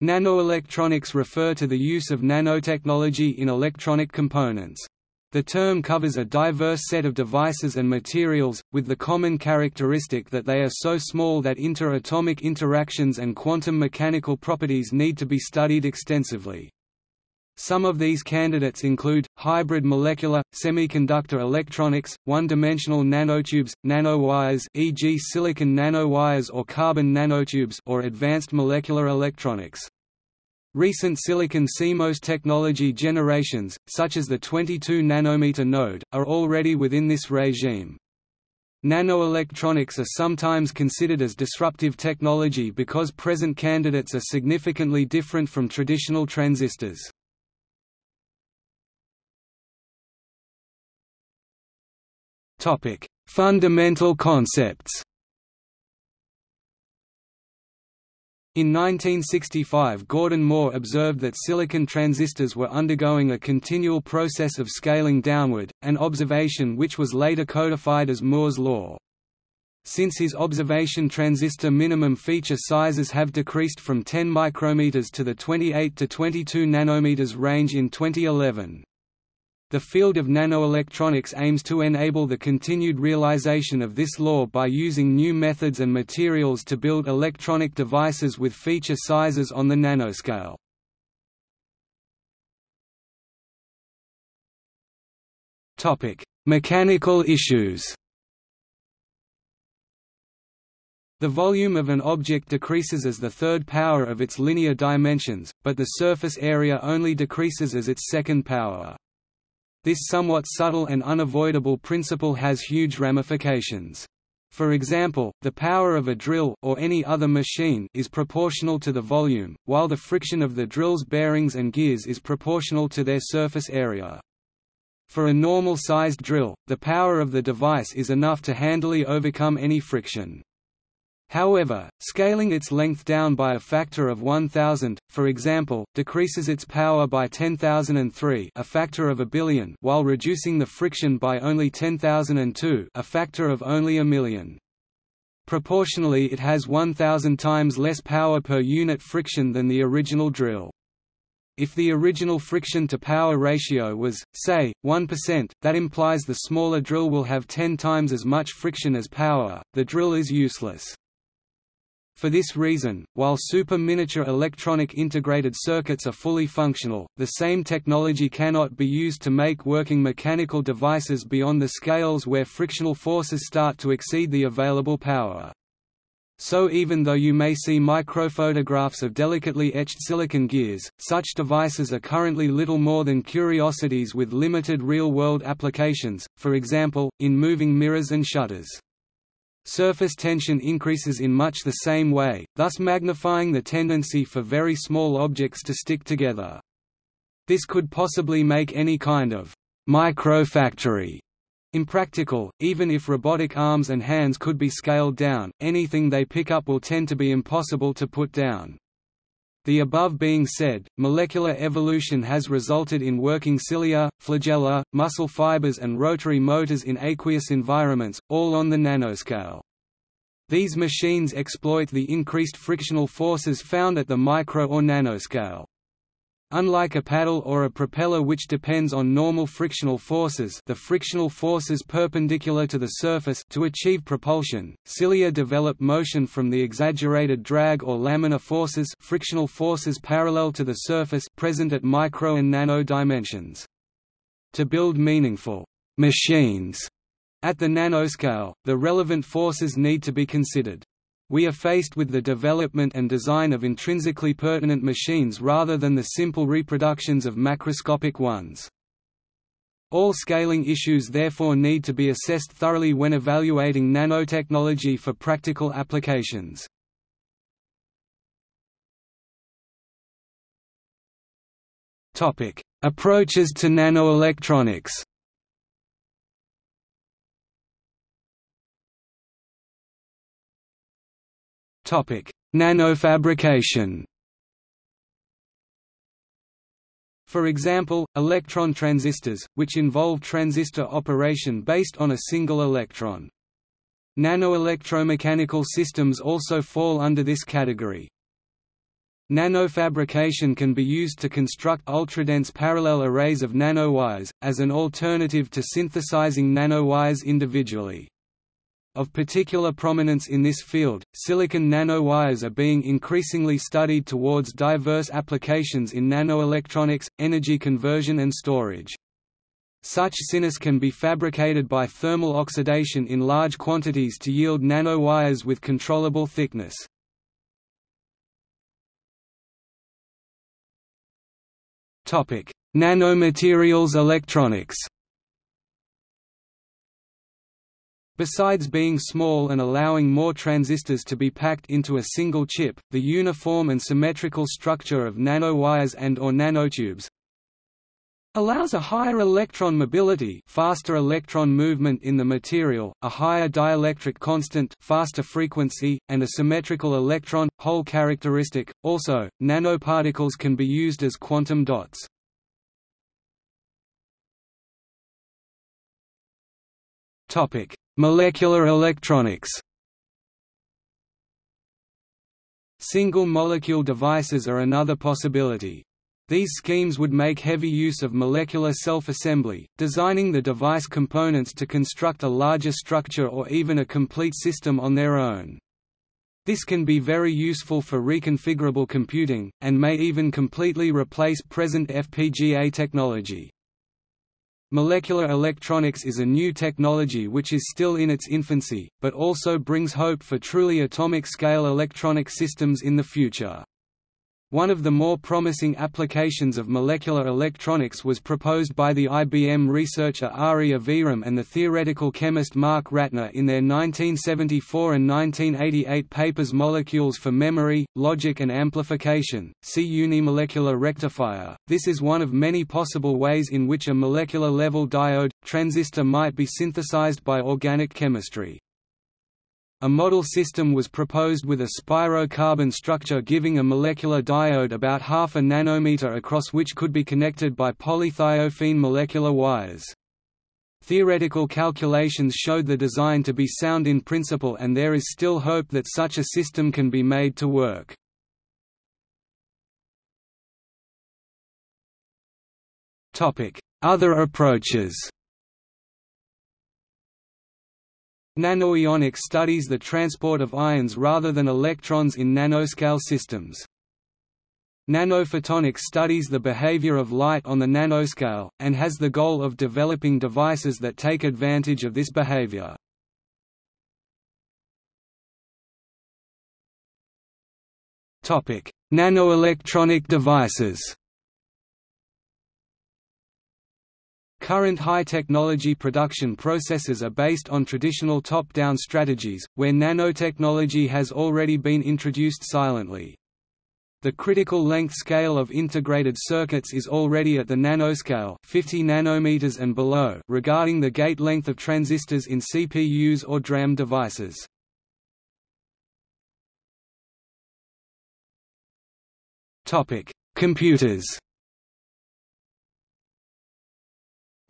Nanoelectronics refer to the use of nanotechnology in electronic components. The term covers a diverse set of devices and materials, with the common characteristic that they are so small that interatomic interactions and quantum mechanical properties need to be studied extensively. Some of these candidates include, hybrid molecular, semiconductor electronics, one-dimensional nanotubes, nanowires e.g. silicon nanowires or carbon nanotubes or advanced molecular electronics. Recent silicon CMOS technology generations, such as the 22 nanometer node, are already within this regime. Nanoelectronics are sometimes considered as disruptive technology because present candidates are significantly different from traditional transistors. Topic: Fundamental concepts. In 1965 Gordon Moore observed that silicon transistors were undergoing a continual process of scaling downward, an observation which was later codified as Moore's law. Since his observation transistor minimum feature sizes have decreased from 10 micrometers to the 28 to 22 nanometers range in 2011. The field of nanoelectronics aims to enable the continued realization of this law by using new methods and materials to build electronic devices with feature sizes on the nanoscale. Mechanical issues The volume of an object decreases as the third power of its linear dimensions, but the surface area only decreases as its second power. This somewhat subtle and unavoidable principle has huge ramifications. For example, the power of a drill or any other machine is proportional to the volume, while the friction of the drill's bearings and gears is proportional to their surface area. For a normal-sized drill, the power of the device is enough to handily overcome any friction. However, scaling its length down by a factor of 1000, for example, decreases its power by 10,003 a factor of a billion while reducing the friction by only 10,002 a factor of only a million. Proportionally it has 1000 times less power per unit friction than the original drill. If the original friction-to-power ratio was, say, 1%, that implies the smaller drill will have 10 times as much friction as power, the drill is useless. For this reason, while super-miniature electronic integrated circuits are fully functional, the same technology cannot be used to make working mechanical devices beyond the scales where frictional forces start to exceed the available power. So even though you may see microphotographs of delicately etched silicon gears, such devices are currently little more than curiosities with limited real-world applications, for example, in moving mirrors and shutters. Surface tension increases in much the same way, thus magnifying the tendency for very small objects to stick together. This could possibly make any kind of microfactory impractical, even if robotic arms and hands could be scaled down, anything they pick up will tend to be impossible to put down. The above being said, molecular evolution has resulted in working cilia, flagella, muscle fibers and rotary motors in aqueous environments, all on the nanoscale. These machines exploit the increased frictional forces found at the micro or nanoscale. Unlike a paddle or a propeller which depends on normal frictional forces the frictional forces perpendicular to the surface to achieve propulsion, cilia develop motion from the exaggerated drag or laminar forces frictional forces parallel to the surface present at micro and nano dimensions. To build meaningful «machines» at the nanoscale, the relevant forces need to be considered. We are faced with the development and design of intrinsically pertinent machines rather than the simple reproductions of macroscopic ones. All scaling issues therefore need to be assessed thoroughly when evaluating nanotechnology for practical applications. Approaches to nanoelectronics Nanofabrication For example, electron transistors, which involve transistor operation based on a single electron. Nanoelectromechanical systems also fall under this category. Nanofabrication can be used to construct ultradense parallel arrays of nanowires, as an alternative to synthesizing nanowires individually. Of particular prominence in this field, silicon nanowires are being increasingly studied towards diverse applications in nanoelectronics, energy conversion and storage. Such sinis can be fabricated by thermal oxidation in large quantities to yield nanowires with controllable thickness. Nanomaterials electronics. Besides being small and allowing more transistors to be packed into a single chip, the uniform and symmetrical structure of nanowires and or nanotubes allows a higher electron mobility faster electron movement in the material, a higher dielectric constant faster frequency, and a symmetrical electron-hole characteristic. Also, nanoparticles can be used as quantum dots. Molecular electronics Single-molecule devices are another possibility. These schemes would make heavy use of molecular self-assembly, designing the device components to construct a larger structure or even a complete system on their own. This can be very useful for reconfigurable computing, and may even completely replace present FPGA technology. Molecular electronics is a new technology which is still in its infancy, but also brings hope for truly atomic-scale electronic systems in the future. One of the more promising applications of molecular electronics was proposed by the IBM researcher Ari Aviram and the theoretical chemist Mark Ratner in their 1974 and 1988 papers Molecules for Memory, Logic and Amplification, see Unimolecular rectifier. This is one of many possible ways in which a molecular level diode, transistor might be synthesized by organic chemistry. A model system was proposed with a spiro-carbon structure giving a molecular diode about half a nanometer across which could be connected by polythiophene molecular wires. Theoretical calculations showed the design to be sound in principle and there is still hope that such a system can be made to work. Other approaches Nanoionics studies the transport of ions rather than electrons in nanoscale systems. Nanophotonics studies the behavior of light on the nanoscale, and has the goal of developing devices that take advantage of this behavior. Nanoelectronic devices Current high-technology production processes are based on traditional top-down strategies, where nanotechnology has already been introduced silently. The critical length scale of integrated circuits is already at the nanoscale 50 nanometers and below regarding the gate length of transistors in CPUs or DRAM devices. Computers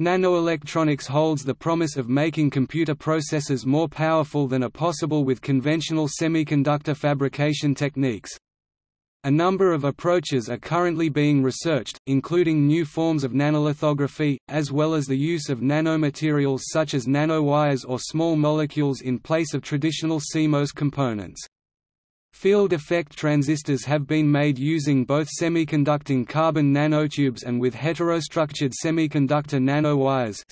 Nanoelectronics holds the promise of making computer processors more powerful than are possible with conventional semiconductor fabrication techniques. A number of approaches are currently being researched, including new forms of nanolithography, as well as the use of nanomaterials such as nanowires or small molecules in place of traditional CMOS components. Field effect transistors have been made using both semiconducting carbon nanotubes and with heterostructured semiconductor nanowires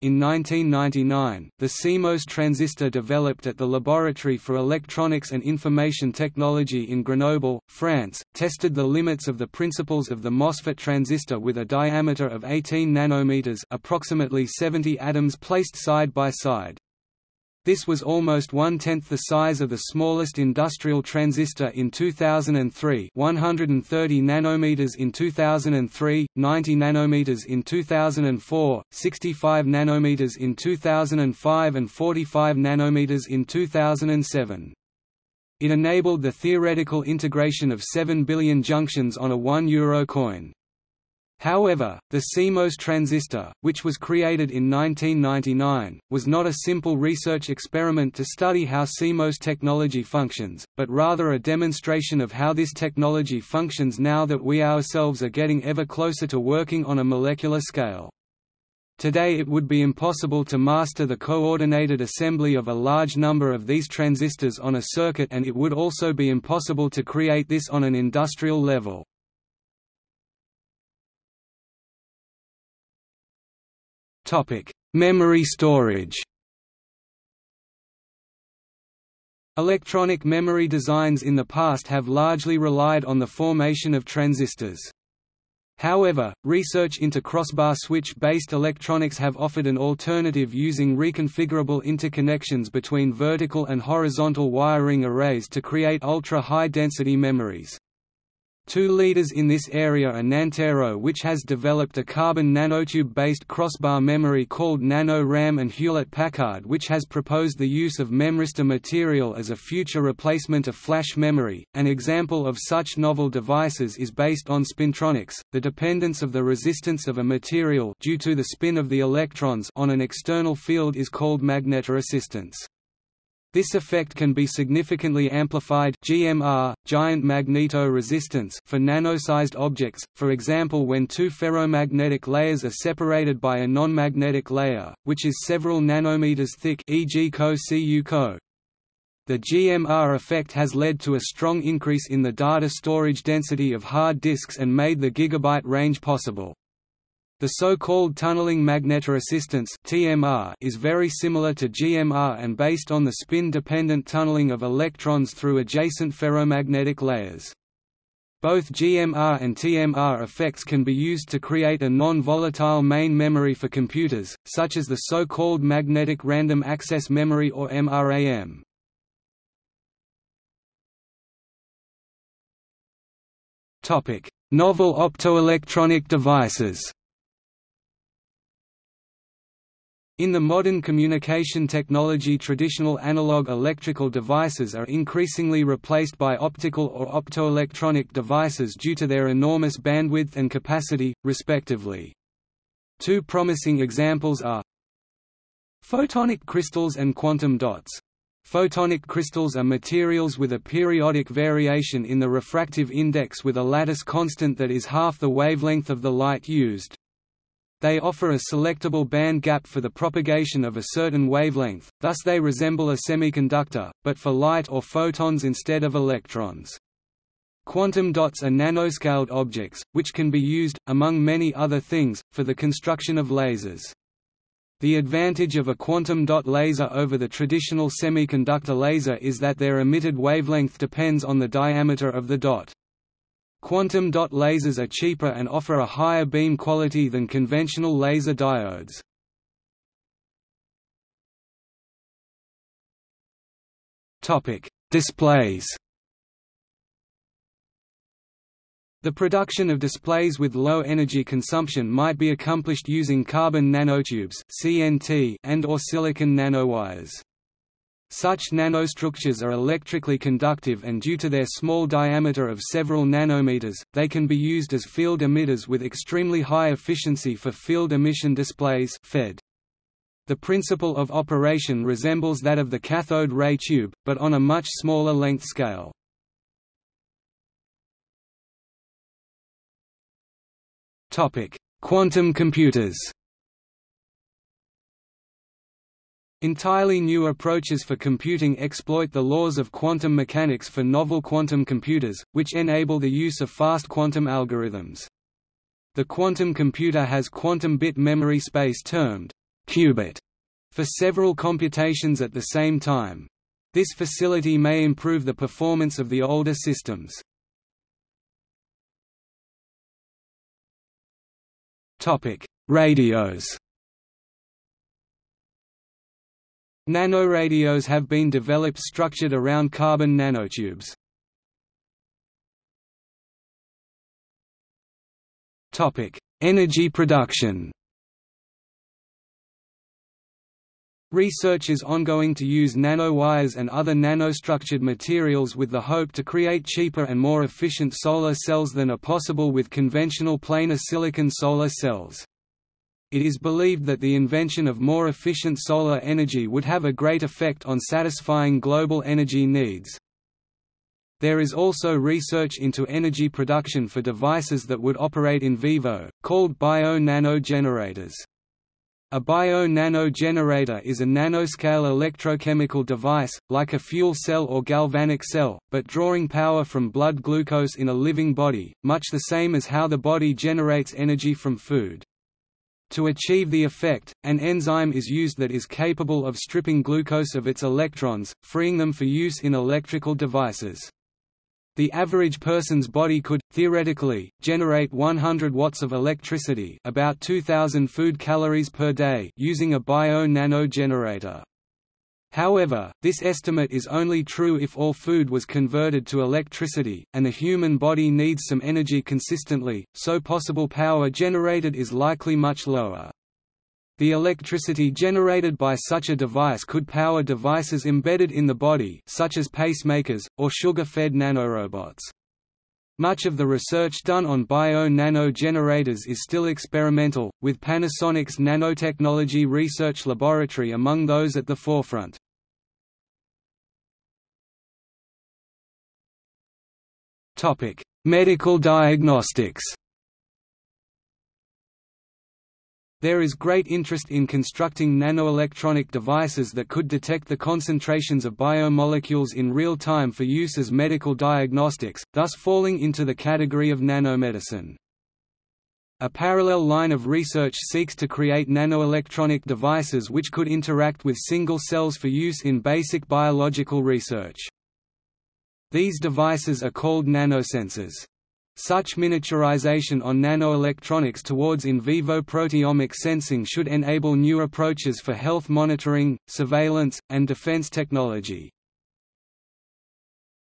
.In 1999, the CMOS transistor developed at the Laboratory for Electronics and Information Technology in Grenoble, France, tested the limits of the principles of the MOSFET transistor with a diameter of 18 nanometers approximately 70 atoms placed side by side. This was almost one-tenth the size of the smallest industrial transistor in 2003 130 nanometers in 2003, 90 nanometers in 2004, 65 nanometers in 2005 and 45 nanometers in 2007. It enabled the theoretical integration of 7 billion junctions on a 1 euro coin. However, the CMOS transistor, which was created in 1999, was not a simple research experiment to study how CMOS technology functions, but rather a demonstration of how this technology functions now that we ourselves are getting ever closer to working on a molecular scale. Today it would be impossible to master the coordinated assembly of a large number of these transistors on a circuit and it would also be impossible to create this on an industrial level. Memory storage Electronic memory designs in the past have largely relied on the formation of transistors. However, research into crossbar switch-based electronics have offered an alternative using reconfigurable interconnections between vertical and horizontal wiring arrays to create ultra-high-density memories. Two leaders in this area are Nantero which has developed a carbon nanotube-based crossbar memory called Nano-RAM and Hewlett-Packard which has proposed the use of memristor material as a future replacement of flash memory. An example of such novel devices is based on spintronics, the dependence of the resistance of a material due to the spin of the electrons on an external field is called magnetoresistance. This effect can be significantly amplified GMR, giant magneto-resistance for nano-sized objects, for example when two ferromagnetic layers are separated by a non-magnetic layer, which is several nanometers thick e.g. Co-Cu Co. The GMR effect has led to a strong increase in the data storage density of hard disks and made the gigabyte range possible. The so-called tunneling magnetoresistance (TMR) is very similar to GMR and based on the spin-dependent tunneling of electrons through adjacent ferromagnetic layers. Both GMR and TMR effects can be used to create a non-volatile main memory for computers, such as the so-called magnetic random access memory or MRAM. Topic: Novel optoelectronic devices. In the modern communication technology traditional analog electrical devices are increasingly replaced by optical or optoelectronic devices due to their enormous bandwidth and capacity, respectively. Two promising examples are Photonic crystals and quantum dots. Photonic crystals are materials with a periodic variation in the refractive index with a lattice constant that is half the wavelength of the light used. They offer a selectable band gap for the propagation of a certain wavelength, thus they resemble a semiconductor, but for light or photons instead of electrons. Quantum dots are nanoscaled objects, which can be used, among many other things, for the construction of lasers. The advantage of a quantum dot laser over the traditional semiconductor laser is that their emitted wavelength depends on the diameter of the dot. Quantum dot lasers are cheaper and offer a higher beam quality than conventional laser diodes. Topic: Displays. The production of displays with low energy consumption might be accomplished using carbon nanotubes (CNT) and or silicon nanowires. Such nanostructures are electrically conductive and due to their small diameter of several nanometers, they can be used as field emitters with extremely high efficiency for field emission displays FED. The principle of operation resembles that of the cathode ray tube, but on a much smaller length scale. Quantum computers Entirely new approaches for computing exploit the laws of quantum mechanics for novel quantum computers, which enable the use of fast quantum algorithms. The quantum computer has quantum bit memory space termed qubit for several computations at the same time. This facility may improve the performance of the older systems. Radios Nanoradios have been developed structured around carbon nanotubes. Energy production. Research is ongoing to use nanowires and other nanostructured materials with the hope to create cheaper and more efficient solar cells than are possible with conventional planar silicon solar cells. It is believed that the invention of more efficient solar energy would have a great effect on satisfying global energy needs. There is also research into energy production for devices that would operate in vivo, called bio-nano generators. A bio-nano generator is a nanoscale electrochemical device, like a fuel cell or galvanic cell, but drawing power from blood glucose in a living body, much the same as how the body generates energy from food. To achieve the effect, an enzyme is used that is capable of stripping glucose of its electrons, freeing them for use in electrical devices. The average person's body could, theoretically, generate 100 watts of electricity about 2,000 food calories per day using a bio-nano generator. However, this estimate is only true if all food was converted to electricity, and the human body needs some energy consistently, so possible power generated is likely much lower. The electricity generated by such a device could power devices embedded in the body such as pacemakers, or sugar-fed nanorobots. Much of the research done on bio-nano generators is still experimental, with Panasonic's Nanotechnology Research Laboratory among those at the forefront. Medical diagnostics There is great interest in constructing nanoelectronic devices that could detect the concentrations of biomolecules in real time for use as medical diagnostics, thus falling into the category of nanomedicine. A parallel line of research seeks to create nanoelectronic devices which could interact with single cells for use in basic biological research. These devices are called nanosensors. Such miniaturization on nanoelectronics towards in vivo proteomic sensing should enable new approaches for health monitoring, surveillance, and defense technology.